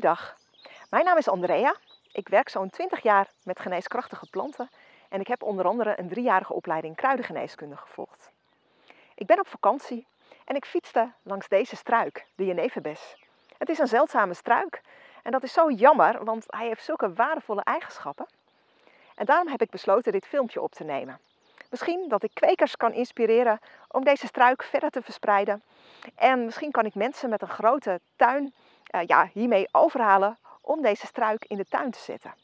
Goeiedag, mijn naam is Andrea. Ik werk zo'n 20 jaar met geneeskrachtige planten en ik heb onder andere een driejarige opleiding kruidengeneeskunde gevolgd. Ik ben op vakantie en ik fietste langs deze struik, de jeneverbes. Het is een zeldzame struik en dat is zo jammer, want hij heeft zulke waardevolle eigenschappen. En daarom heb ik besloten dit filmpje op te nemen. Misschien dat ik kwekers kan inspireren om deze struik verder te verspreiden. En misschien kan ik mensen met een grote tuin uh, ja, hiermee overhalen om deze struik in de tuin te zetten.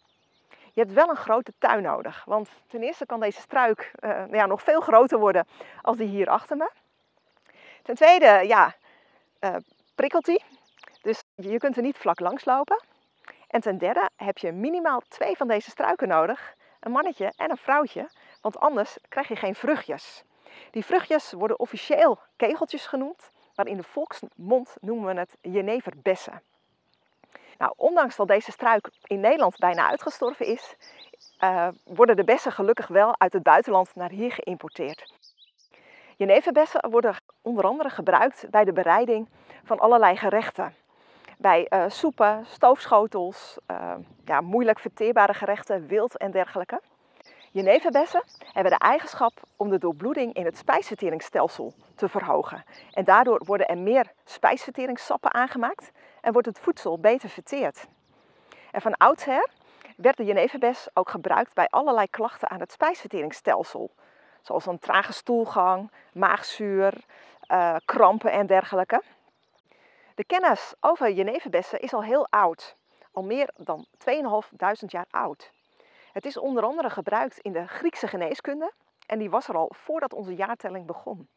Je hebt wel een grote tuin nodig, want ten eerste kan deze struik uh, ja, nog veel groter worden als die hier achter me. Ten tweede, ja, uh, prikkelt hij, dus je kunt er niet vlak langs lopen. En ten derde heb je minimaal twee van deze struiken nodig, een mannetje en een vrouwtje, want anders krijg je geen vruchtjes. Die vruchtjes worden officieel kegeltjes genoemd, maar in de volksmond noemen we het jeneverbessen. Nou, ondanks dat deze struik in Nederland bijna uitgestorven is, uh, worden de bessen gelukkig wel uit het buitenland naar hier geïmporteerd. Jeneverbessen worden onder andere gebruikt bij de bereiding van allerlei gerechten. Bij uh, soepen, stoofschotels, uh, ja, moeilijk verteerbare gerechten, wild en dergelijke. Jeneverbessen hebben de eigenschap om de doorbloeding in het spijsverteringsstelsel te verhogen. En daardoor worden er meer spijsverteringssappen aangemaakt en wordt het voedsel beter verteerd. En van oudsher werd de jeneverbes ook gebruikt bij allerlei klachten aan het spijsverteringsstelsel. Zoals een trage stoelgang, maagzuur, uh, krampen en dergelijke. De kennis over jeneverbessen is al heel oud, al meer dan 2500 jaar oud. Het is onder andere gebruikt in de Griekse geneeskunde en die was er al voordat onze jaartelling begon.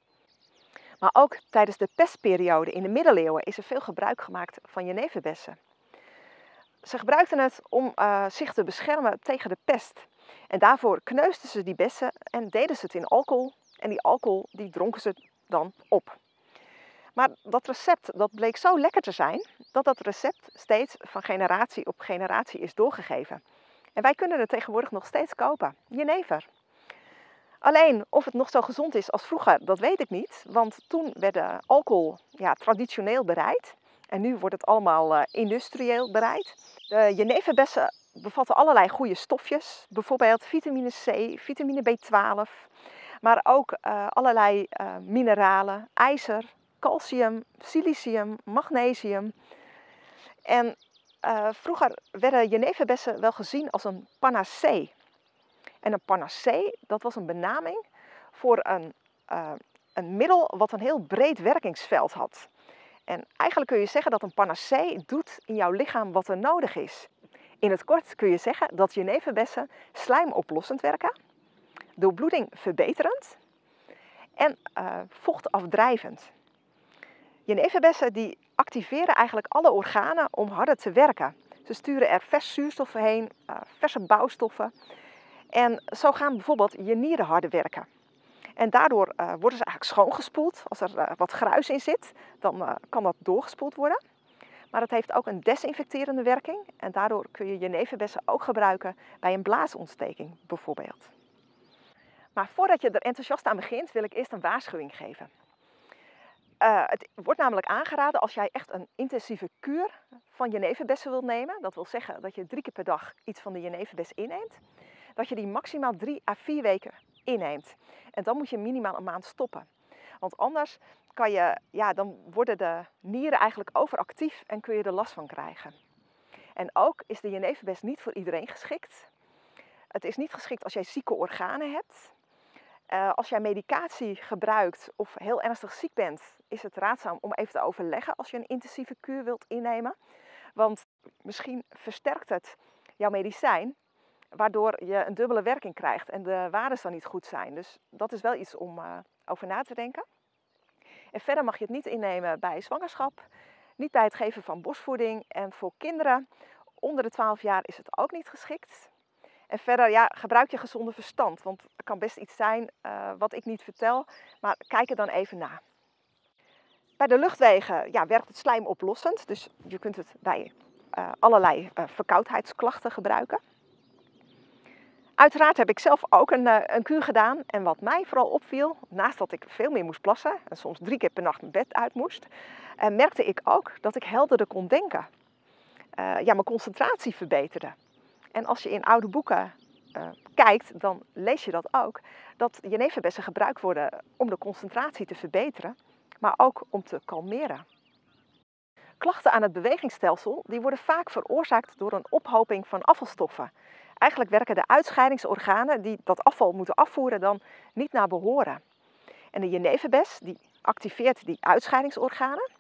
Maar ook tijdens de pestperiode in de middeleeuwen is er veel gebruik gemaakt van jeneverbessen. Ze gebruikten het om uh, zich te beschermen tegen de pest. En daarvoor kneusden ze die bessen en deden ze het in alcohol. En die alcohol die dronken ze dan op. Maar dat recept dat bleek zo lekker te zijn dat dat recept steeds van generatie op generatie is doorgegeven. En wij kunnen het tegenwoordig nog steeds kopen. Jenever. Alleen of het nog zo gezond is als vroeger, dat weet ik niet. Want toen werd alcohol ja, traditioneel bereid. En nu wordt het allemaal uh, industrieel bereid. De jeneverbessen bevatten allerlei goede stofjes. Bijvoorbeeld vitamine C, vitamine B12. Maar ook uh, allerlei uh, mineralen, ijzer, calcium, silicium, magnesium. En vroeger werden jeneverbessen wel gezien als een panacee. En een panacee, dat was een benaming voor een, uh, een middel wat een heel breed werkingsveld had. En eigenlijk kun je zeggen dat een panacee doet in jouw lichaam wat er nodig is. In het kort kun je zeggen dat jeneverbessen slijmoplossend werken, doorbloeding verbeterend en uh, vochtafdrijvend. Jeneverbessen die activeren eigenlijk alle organen om harder te werken. Ze sturen er vers zuurstof heen, uh, verse bouwstoffen en zo gaan bijvoorbeeld je nieren harder werken. En daardoor uh, worden ze eigenlijk schoongespoeld. Als er uh, wat gruis in zit, dan kan dat doorgespoeld worden. Maar het heeft ook een desinfecterende werking. En daardoor kun je jeneverbessen ook gebruiken bij een blaasontsteking bijvoorbeeld. Maar voordat je er enthousiast aan begint, wil ik eerst een waarschuwing geven. Het wordt namelijk aangeraden als jij echt een intensieve kuur van jeneverbessen wilt nemen. Dat wil zeggen dat je drie keer per dag iets van de jeneverbes inneemt dat je die maximaal 3 à 4 weken inneemt. En dan moet je minimaal een maand stoppen. Want anders kan je, ja, dan worden de nieren eigenlijk overactief en kun je er last van krijgen. En ook is de jeneverbes niet voor iedereen geschikt. Het is niet geschikt als jij zieke organen hebt. Uh, als jij medicatie gebruikt of heel ernstig ziek bent, is het raadzaam om even te overleggen als je een intensieve kuur wilt innemen. Want misschien versterkt het jouw medicijn, waardoor je een dubbele werking krijgt en de waarden dan niet goed zijn. Dus dat is wel iets om uh, over na te denken. En verder mag je het niet innemen bij zwangerschap, niet bij het geven van borstvoeding en voor kinderen onder de 12 jaar is het ook niet geschikt. En verder, ja, gebruik je gezonde verstand, want er kan best iets zijn uh, wat ik niet vertel, maar kijk er dan even na. Bij de luchtwegen ja, werkt het slijm oplossend, dus je kunt het bij uh, allerlei uh, verkoudheidsklachten gebruiken. Uiteraard heb ik zelf ook een, een kuur gedaan. En wat mij vooral opviel, naast dat ik veel meer moest plassen en soms drie keer per nacht mijn bed uit moest, merkte ik ook dat ik helderder kon denken. ja, mijn concentratie verbeterde. En als je in oude boeken kijkt, dan lees je dat ook. Dat jeneverbessen gebruikt worden om de concentratie te verbeteren, maar ook om te kalmeren. Klachten aan het bewegingsstelsel die worden vaak veroorzaakt door een ophoping van afvalstoffen. Eigenlijk werken de uitscheidingsorganen die dat afval moeten afvoeren dan niet naar behoren. En de jeneverbes die activeert die uitscheidingsorganen,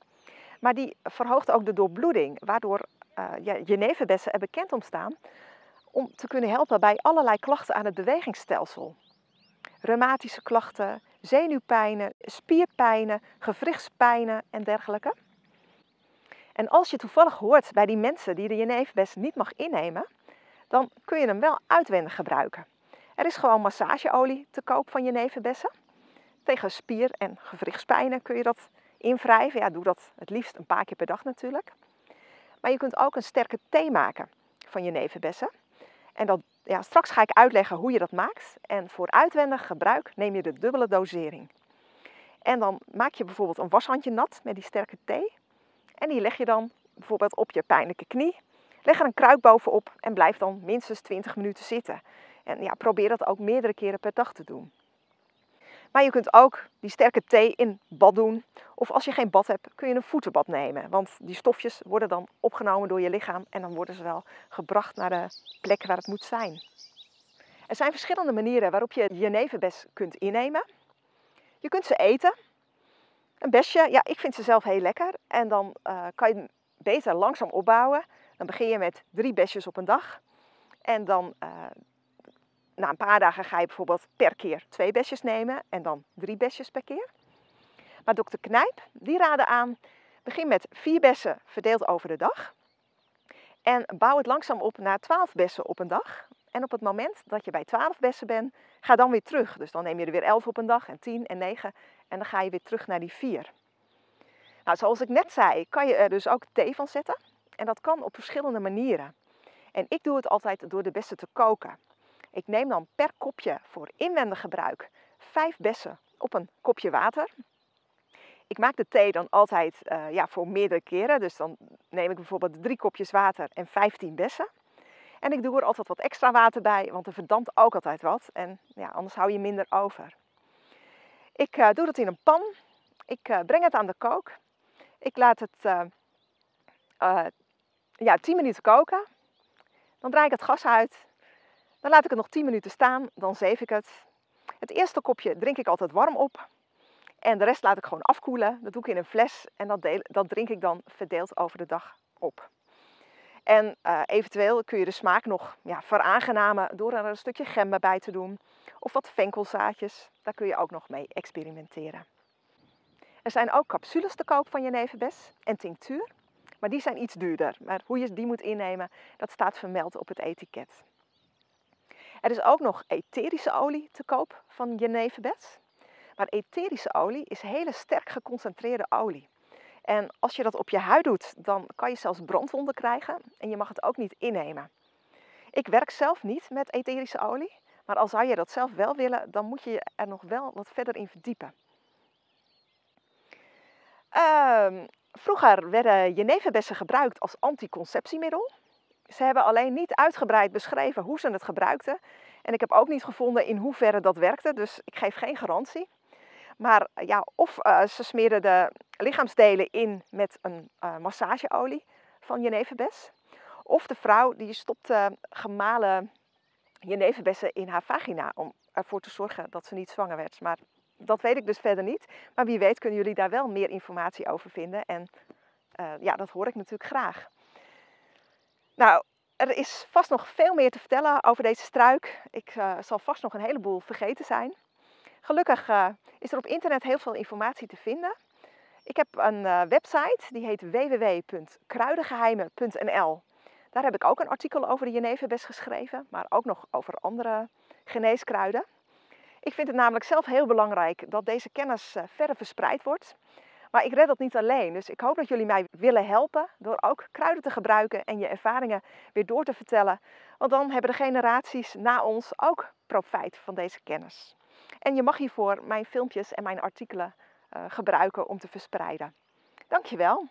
maar die verhoogt ook de doorbloeding, waardoor uh, ja, jeneverbessen er bekend om staan om te kunnen helpen bij allerlei klachten aan het bewegingsstelsel. Reumatische klachten, zenuwpijnen, spierpijnen, gewrichtspijnen en dergelijke. En als je toevallig hoort bij die mensen die de jeneverbes niet mag innemen, dan kun je hem wel uitwendig gebruiken. Er is gewoon massageolie te koop van jeneverbessen. Tegen spier- en gewrichtspijnen kun je dat invrijven. Ja, doe dat het liefst een paar keer per dag natuurlijk. Maar je kunt ook een sterke thee maken van jeneverbessen. En ja, straks ga ik uitleggen hoe je dat maakt. En voor uitwendig gebruik neem je de dubbele dosering. En dan maak je bijvoorbeeld een washandje nat met die sterke thee. En die leg je dan bijvoorbeeld op je pijnlijke knie. Leg er een kruik bovenop en blijf dan minstens 20 minuten zitten. En ja, probeer dat ook meerdere keren per dag te doen. Maar je kunt ook die sterke thee in bad doen. Of als je geen bad hebt, kun je een voetenbad nemen. Want die stofjes worden dan opgenomen door je lichaam en dan worden ze wel gebracht naar de plek waar het moet zijn. Er zijn verschillende manieren waarop je jeneverbes kunt innemen. Je kunt ze eten. Een besje, ja, ik vind ze zelf heel lekker. En dan uh, kan je beter langzaam opbouwen. Dan begin je met drie besjes op een dag. En dan uh, na een paar dagen ga je bijvoorbeeld per keer twee besjes nemen en dan drie besjes per keer. Maar dokter Knijp, die raden aan, begin met vier bessen verdeeld over de dag. En bouw het langzaam op naar 12 bessen op een dag. En op het moment dat je bij 12 bessen bent, ga dan weer terug. Dus dan neem je er weer 11 op een dag en 10 en 9 en dan ga je weer terug naar die 4. Nou, zoals ik net zei, kan je er dus ook thee van zetten. En dat kan op verschillende manieren. En ik doe het altijd door de bessen te koken. Ik neem dan per kopje voor inwendig gebruik 5 bessen op een kopje water. Ik maak de thee dan altijd uh, ja, voor meerdere keren. Dus dan neem ik bijvoorbeeld drie kopjes water en 15 bessen. En ik doe er altijd wat extra water bij, want er verdampt ook altijd wat. En ja, anders hou je minder over. Ik uh, doe dat in een pan. Ik uh, breng het aan de kook. Ik laat het ja, 10 minuten koken. Dan draai ik het gas uit dan laat ik het nog 10 minuten staan, dan zeef ik het. Het eerste kopje drink ik altijd warm op. En de rest laat ik gewoon afkoelen. Dat doe ik in een fles en dat, deel, dat drink ik dan verdeeld over de dag op. En uh, eventueel kun je de smaak nog ja, veraangenamen door er een stukje gember bij te doen. Of wat venkelzaadjes, daar kun je ook nog mee experimenteren. Er zijn ook capsules te koop van jeneverbes en tinctuur. Maar die zijn iets duurder. Maar hoe je die moet innemen, dat staat vermeld op het etiket. Er is ook nog etherische olie te koop van jeneverbes. Maar etherische olie is hele sterk geconcentreerde olie. En als je dat op je huid doet, dan kan je zelfs brandwonden krijgen en je mag het ook niet innemen. Ik werk zelf niet met etherische olie, maar al zou je dat zelf wel willen, dan moet je er nog wel wat verder in verdiepen. Uh, vroeger werden jeneverbessen gebruikt als anticonceptiemiddel. Ze hebben alleen niet uitgebreid beschreven hoe ze het gebruikten. En ik heb ook niet gevonden in hoeverre dat werkte, dus ik geef geen garantie. Maar ja, of uh, ze smeren de lichaamsdelen in met een uh, massageolie van jeneverbes. Of de vrouw die stopte gemalen jeneverbessen in haar vagina om ervoor te zorgen dat ze niet zwanger werd. Maar dat weet ik dus verder niet. Maar wie weet kunnen jullie daar wel meer informatie over vinden. En ja, dat hoor ik natuurlijk graag. Nou, er is vast nog veel meer te vertellen over deze struik. Ik uh, zal vast nog een heleboel vergeten zijn. Gelukkig uh, is er op internet heel veel informatie te vinden. Ik heb een uh, website, die heet www.kruidengeheimen.nl. Daar heb ik ook een artikel over de jeneverbes geschreven, maar ook nog over andere geneeskruiden. Ik vind het namelijk zelf heel belangrijk dat deze kennis verder verspreid wordt. Maar ik red dat niet alleen. Dus ik hoop dat jullie mij willen helpen door ook kruiden te gebruiken en je ervaringen weer door te vertellen. Want dan hebben de generaties na ons ook profijt van deze kennis. En je mag hiervoor mijn filmpjes en mijn artikelen uh, gebruiken om te verspreiden. Dankjewel.